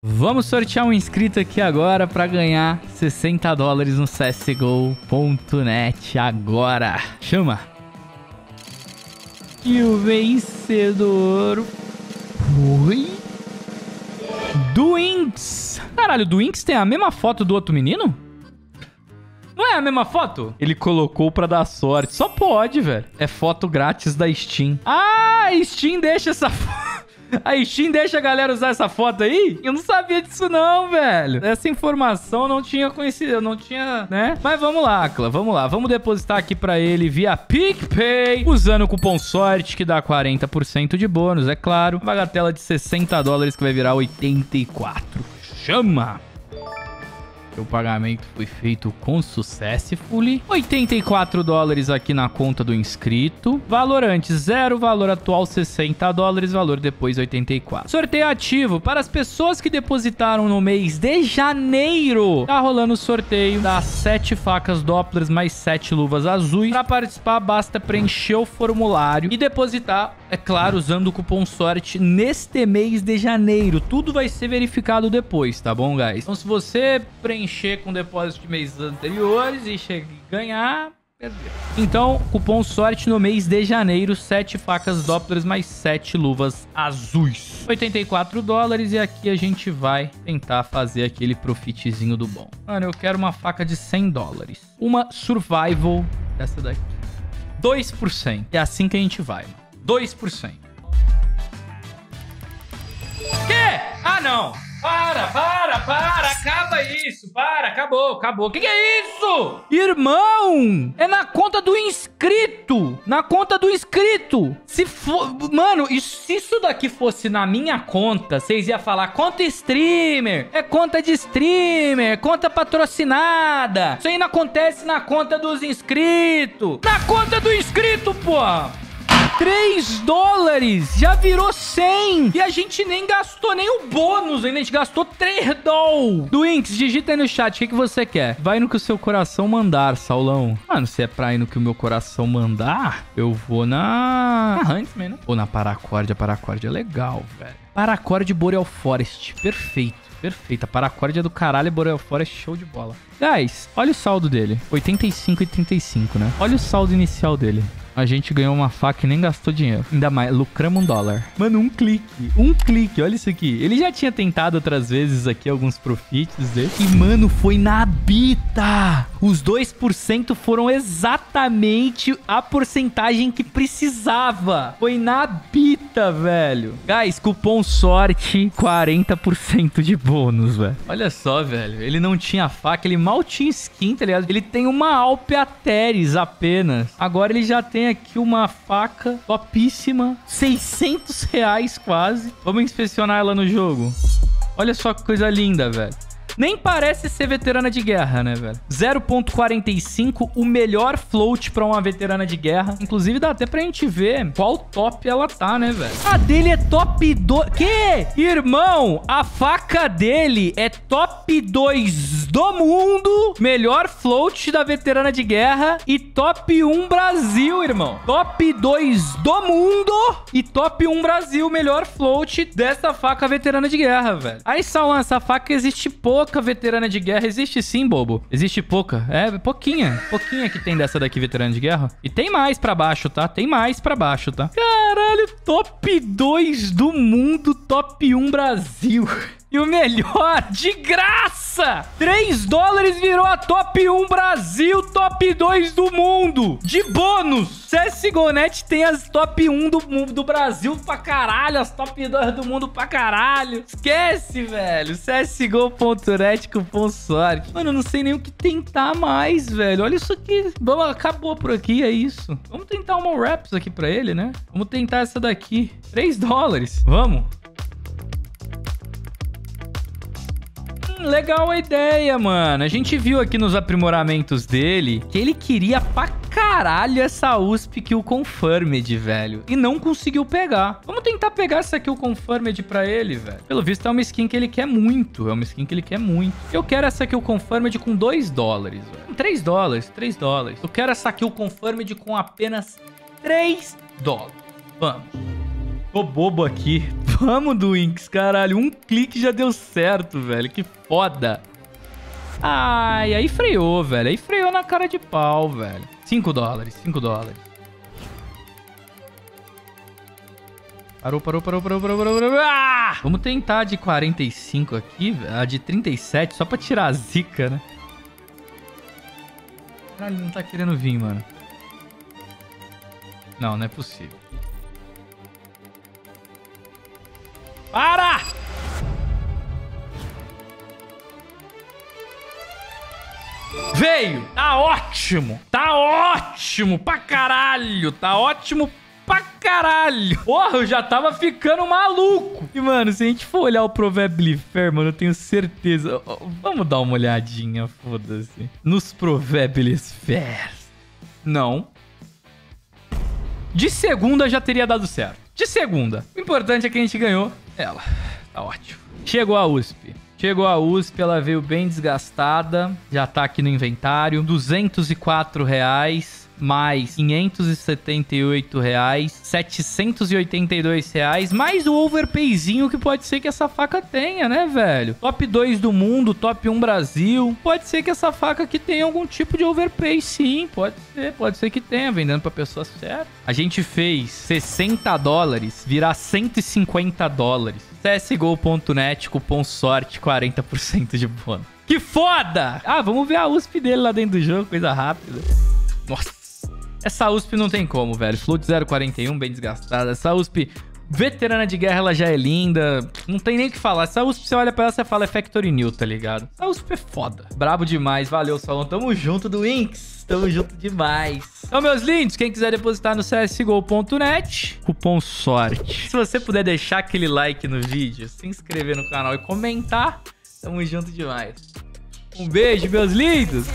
Vamos sortear um inscrito aqui agora para ganhar 60 dólares no CSGO.net agora. Chama! E o vencedor foi... Do Inks. Caralho, do Inks tem a mesma foto do outro menino? Não é a mesma foto? Ele colocou pra dar sorte. Só pode, velho. É foto grátis da Steam. Ah, Steam deixa essa foto. A Steam deixa a galera usar essa foto aí? Eu não sabia disso não, velho. Essa informação eu não tinha conhecido, eu não tinha, né? Mas vamos lá, Clã, vamos lá. Vamos depositar aqui pra ele via PicPay, usando o cupom SORTE, que dá 40% de bônus, é claro. Bagatela de 60 dólares que vai virar 84. Chama! O pagamento foi feito com sucesso, fully. 84 dólares aqui na conta do inscrito. Valor antes zero, valor atual 60 dólares, valor depois 84. Sorteio ativo para as pessoas que depositaram no mês de janeiro. Tá rolando o sorteio das 7 facas Dopplers mais 7 luvas azuis. Para participar, basta preencher o formulário e depositar, é claro, usando o cupom SORTE neste mês de janeiro. Tudo vai ser verificado depois, tá bom, guys? Então, se você preencher preencher com depósito de meses anteriores e ganhar, perdeu. Então, cupom sorte no mês de janeiro, 7 facas Dopplers mais 7 luvas azuis. 84 dólares e aqui a gente vai tentar fazer aquele profitzinho do bom. Mano, eu quero uma faca de 100 dólares. Uma Survival, essa daqui. 2%. É assim que a gente vai, mano. 2%. Quê? Ah, não! Para, para, para, acaba isso, para, acabou, acabou. O que, que é isso? Irmão, é na conta do inscrito, na conta do inscrito. Se for, mano, isso, se isso daqui fosse na minha conta, vocês iam falar conta streamer, é conta de streamer, conta patrocinada. Isso aí não acontece na conta dos inscritos. Na conta do inscrito, pô. 3 dólares. Já virou 100. E a gente nem gastou nem o bônus ainda. A gente gastou 3 doll. Do Inks, digita aí no chat. O que, que você quer? Vai no que o seu coração mandar, Saulão. Mano, se é pra ir no que o meu coração mandar, eu vou na... Na Huntsman, né? Ou na Paracorde. A Paracorde é legal, velho. Paracorde Boreal Forest. Perfeito. Perfeita. Paracorde é do caralho, Boreal Forest, show de bola. Guys, olha o saldo dele. 85 e 35, né? Olha o saldo inicial dele a gente ganhou uma faca e nem gastou dinheiro. Ainda mais, lucramos um dólar. Mano, um clique. Um clique, olha isso aqui. Ele já tinha tentado outras vezes aqui alguns profits dele. E, mano, foi na bita. Os 2% foram exatamente a porcentagem que precisava. Foi na bita, velho. Guys, cupom sorte, 40% de bônus, velho. Olha só, velho. Ele não tinha faca, ele mal tinha skin, tá ligado? Ele tem uma Alpe Ateres apenas. Agora ele já tem aqui uma faca topíssima. 600 reais quase. Vamos inspecionar ela no jogo. Olha só que coisa linda, velho. Nem parece ser veterana de guerra, né, velho? 0.45, o melhor float pra uma veterana de guerra. Inclusive, dá até pra gente ver qual top ela tá, né, velho? A dele é top 2... Que? Irmão, a faca dele é top 2 do mundo, melhor float da veterana de guerra e top 1 Brasil, irmão. Top 2 do mundo e top 1 Brasil, melhor float dessa faca veterana de guerra, velho. Aí, Saulan, essa faca existe pouca veterana de guerra. Existe sim, bobo. Existe pouca. É, pouquinha. Pouquinha que tem dessa daqui, veterana de guerra. E tem mais pra baixo, tá? Tem mais pra baixo, tá? Caralho, top 2 do mundo, top 1 Brasil. E o melhor, de graça! 3 dólares virou a top 1 Brasil, top 2 do mundo. De bônus. CSGO.net tem as top 1 do, do Brasil pra caralho, as top 2 do mundo pra caralho. Esquece, velho. CSGO.net cupom sorte. Mano, eu não sei nem o que tentar mais, velho. Olha isso aqui. Vamos, acabou por aqui, é isso. Vamos tentar uma Raps aqui pra ele, né? Vamos tentar essa daqui. 3 dólares. Vamos. Legal a ideia, mano. A gente viu aqui nos aprimoramentos dele que ele queria pra caralho essa USP que o Confirmed, velho. E não conseguiu pegar. Vamos tentar pegar essa aqui, o Confirmed, pra ele, velho. Pelo visto, é uma skin que ele quer muito. É uma skin que ele quer muito. Eu quero essa aqui, o Confirmed, com 2 dólares, velho. 3 dólares, 3 dólares. Eu quero essa aqui, o Confirmed, com apenas 3 dólares. Vamos. Tô bobo aqui. Vamos, Duinks, caralho. Um clique já deu certo, velho. Que foda. Ai, aí freou, velho. Aí freou na cara de pau, velho. 5 dólares, 5 dólares. Parou, parou, parou, parou, parou, parou, parou. Ah! Vamos tentar de 45 aqui, a de 37, só pra tirar a zica, né? Caralho, não tá querendo vir, mano. Não, não é possível. Para! Veio! Tá ótimo! Tá ótimo pra caralho! Tá ótimo pra caralho! Porra, eu já tava ficando maluco! E, mano, se a gente for olhar o Probably Fair, mano, eu tenho certeza... Vamos dar uma olhadinha, foda-se. Nos Fair. Não. De segunda já teria dado certo. De segunda. O importante é que a gente ganhou ela. Tá ótimo. Chegou a USP. Chegou a USP, ela veio bem desgastada, já tá aqui no inventário, 204 reais mais 578 reais, 782 reais, mais o overpayzinho que pode ser que essa faca tenha, né, velho? Top 2 do mundo, top 1 Brasil. Pode ser que essa faca aqui tenha algum tipo de overpay, sim. Pode ser, pode ser que tenha, vendendo pra pessoa certa. A gente fez 60 dólares virar 150 dólares. CSGO.net, cupom sorte, 40% de bônus. Que foda! Ah, vamos ver a USP dele lá dentro do jogo, coisa rápida. Nossa. Essa USP não tem como, velho. Float 041, bem desgastada. Essa USP veterana de guerra, ela já é linda. Não tem nem o que falar. Essa USP, você olha pra ela, você fala, é Factory New, tá ligado? Essa USP é foda. Brabo demais. Valeu, Salão. Tamo junto do Inks. Tamo junto demais. Então, meus lindos, quem quiser depositar no csgo.net, cupom SORTE. Se você puder deixar aquele like no vídeo, se inscrever no canal e comentar, tamo junto demais. Um beijo, meus lindos.